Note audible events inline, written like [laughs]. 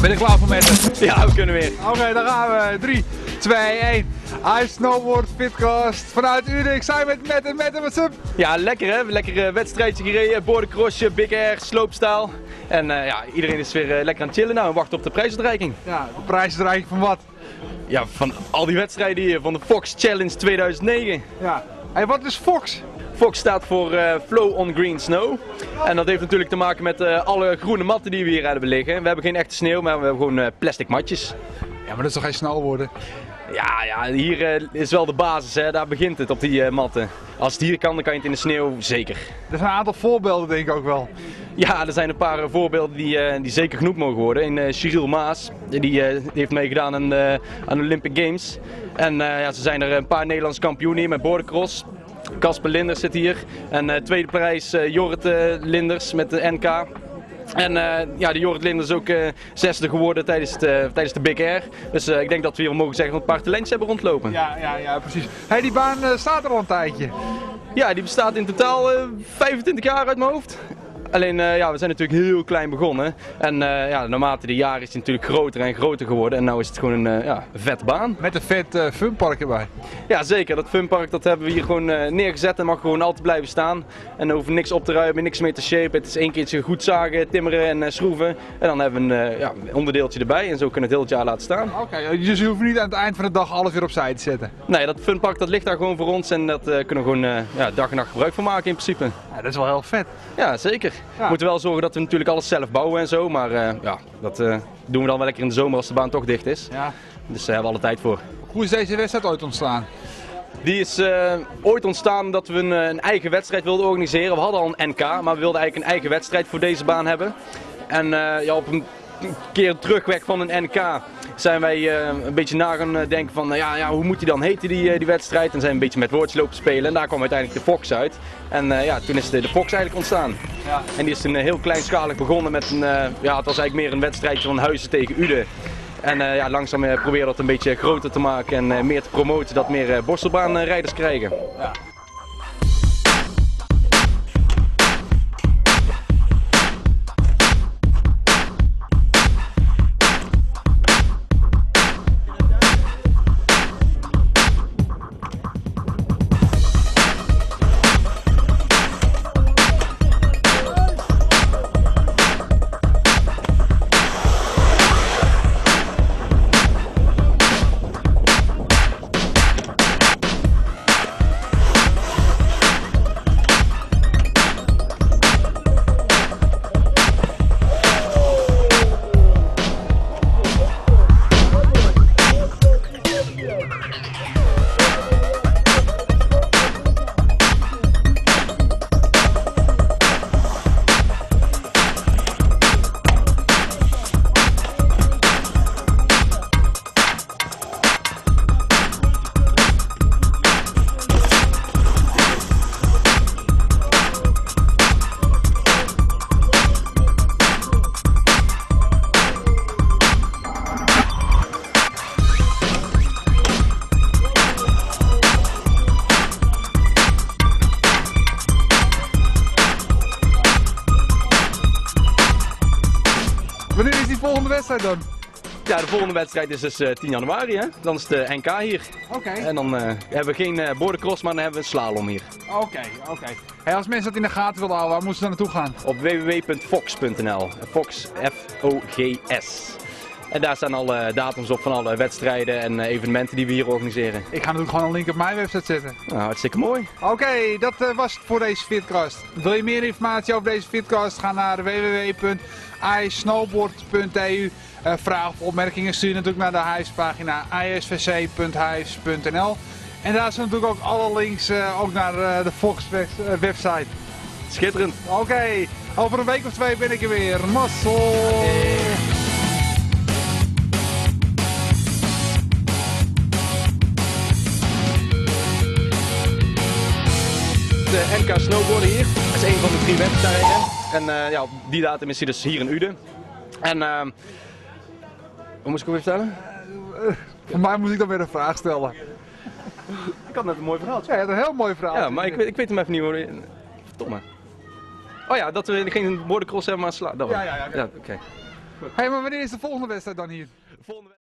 Ben je klaar voor metten? Ja, we kunnen weer. Oké, dan gaan we. 3, 2, 1. I Snowboard Fitcast vanuit Uden. Ik zijn met Metten. Metten, what's up? Ja, lekker hè. Lekker eh, wedstrijdje gereden. Bordencrossje, big air, sloopstaal. En eh, ja, iedereen is weer eh, lekker aan het chillen nou en wachten op de prijsuitreiking. Ja, de prijsuitreiking van wat? Ja, van al die wedstrijden hier, van de Fox Challenge 2009. Ja. Hey, wat is Fox? Fox staat voor eh, Flow on Green Snow. En dat heeft natuurlijk te maken met eh, alle groene matten die we hier hebben liggen. We hebben geen echte sneeuw, maar we hebben gewoon eh, plastic matjes. Ja, maar dat is toch geen snowboarden? Ja, ja hier is wel de basis, hè. daar begint het op die matten. Als het hier kan, dan kan je het in de sneeuw zeker. Er zijn een aantal voorbeelden denk ik ook wel. [laughs] Ja, er zijn een paar eh, voorbeelden die, eh, die zeker genoemd mogen worden. In uh, Cyril Maas, die, eh, heeft meegedaan aan, eh, aan de Olympic Games. En eh, ja, ze zijn er een paar Nederlandse kampioenen hier met bordercross. Casper Linders zit hier. En eh, tweede prijs eh, Jorrit eh, Linders met de NK. En eh, ja, de Jorrit Linders is ook eh, zesde geworden tijdens, het, eh, tijdens de Big Air. Dus eh, ik denk dat we hier mogen zeggen dat we een paar talentjes hebben rondlopen. Ja, ja, ja, precies. Hey, die baan eh, staat er al een tijdje. Ja, die bestaat in totaal eh, 25 jaar uit mijn hoofd. Alleen, eh, ja, we zijn natuurlijk heel klein begonnen. En eh, ja, naarmate de jaren is het natuurlijk groter en groter geworden. En nu is het gewoon een eh, ja, vette baan. Met een vet funpark erbij. Ja, zeker. Dat funpark dat hebben we hier gewoon neergezet en mag gewoon altijd blijven staan. En er hoeft niks op te ruimen, niks meer te shapen. Het is één keertje goed zagen, timmeren en schroeven. En dan hebben we een ja, onderdeeltje erbij en zo kunnen we het heel het jaar laten staan. Oké, dus je hoeft niet aan het eind van de dag alles weer opzij te zetten. Nee, dat funpark dat ligt daar gewoon voor ons en dat kunnen we gewoon ja, dag en nacht gebruik van maken in principe. Ja, dat is wel heel vet. Ja, zeker. Ja. We moeten wel zorgen dat we natuurlijk alles zelf bouwen en zo. Maar eh, ja, dat eh, doen we dan wel lekker in de zomer als de baan toch dicht is. Ja. Dus daar hebben we alle tijd voor. Hoe is deze wedstrijd ooit ontstaan? Die is eh, ooit ontstaan dat we een, een eigen wedstrijd wilden organiseren. We hadden al een NK, maar we wilden eigenlijk een eigen wedstrijd voor deze baan hebben. En ja, op een keer terugweg van een NK zijn wij eh, een beetje na gaan eh, denken van, nou ja, ja, hoe moet die dan heten die, die wedstrijd? En zijn we een beetje met woordjes lopen spelen en daar kwam uiteindelijk de Fox uit. En eh, ja, toen is de, de Fox eigenlijk ontstaan. Ja. En die is toen eh, heel kleinschalig begonnen met een, ja, het was eigenlijk meer een wedstrijdje van Huizen tegen Uden. En ja, langzaam uh, proberen dat een beetje groter te maken en meer te promoten, dat meer borstelbaanrijders krijgen. Ja. Wanneer is die volgende wedstrijd dan? Ja, de volgende wedstrijd is dus eh, 10 januari, hè? Dan is de NK hier. Oké. En dan eh, hebben we geen uh, bordercross, maar dan hebben we een slalom hier. Oké, oké. Hey, als mensen dat in de gaten willen houden, waar moeten ze dan naartoe gaan? Op www.fox.nl. Fox, F-O-G-S. En daar staan alle datums op van alle wedstrijden en eh, evenementen die we hier organiseren. Ik ga natuurlijk gewoon een link op mijn website zetten. Nou, hartstikke mooi. Oké, dat eh, was het voor deze Fitcast. Wil je meer informatie over deze Fitcast? Ga naar www.isnowboard.eu. Uh, vragen of opmerkingen stuur je natuurlijk naar de huispagina isvc.huis.nl. En daar zijn natuurlijk ook alle links uh, ook naar uh, de Fox web website. Schitterend. Oké, over een week of twee ben ik er weer. Mazzel! NK Snowboarden hier. Dat is een van de drie wedstrijden. En uh, ja, op die datum is hij dus hier in Uden. En uh, wat moest ik ook weer vertellen? Uh, voor mij moet ik dan weer een vraag stellen. Ik had net een mooi verhaal. Ja, een heel mooi verhaal. Ja, maar ik weet, ik weet hem even niet hoe. Verdomme. Oh ja, dat we geen bordercross hebben, maar sla. Ja, ja, ja, oké. ja oké. Hé, maar wanneer is de volgende wedstrijd dan hier? Volgende